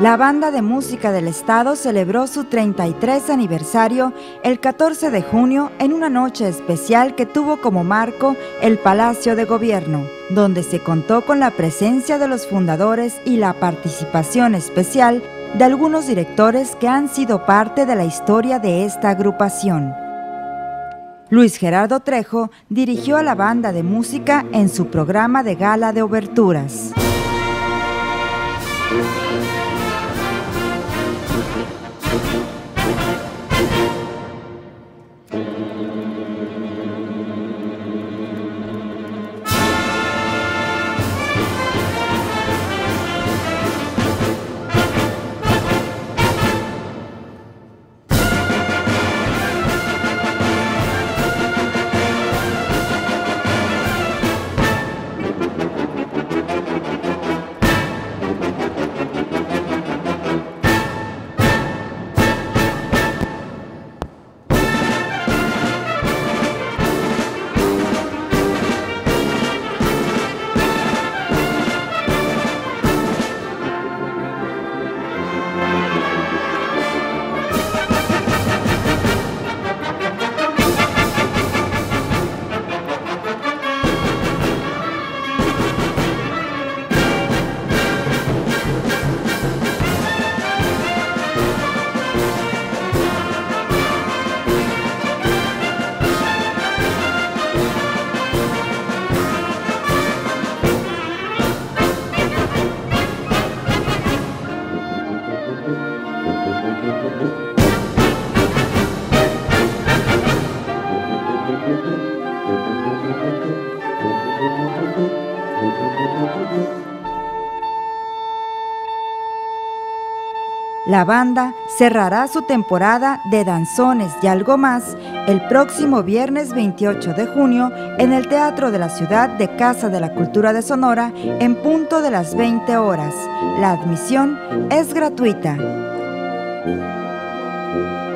La Banda de Música del Estado celebró su 33 aniversario el 14 de junio en una noche especial que tuvo como marco el Palacio de Gobierno, donde se contó con la presencia de los fundadores y la participación especial de algunos directores que han sido parte de la historia de esta agrupación. Luis Gerardo Trejo dirigió a la banda de música en su programa de gala de oberturas. La banda cerrará su temporada de danzones y algo más el próximo viernes 28 de junio en el Teatro de la Ciudad de Casa de la Cultura de Sonora en punto de las 20 horas. La admisión es gratuita. Thank you.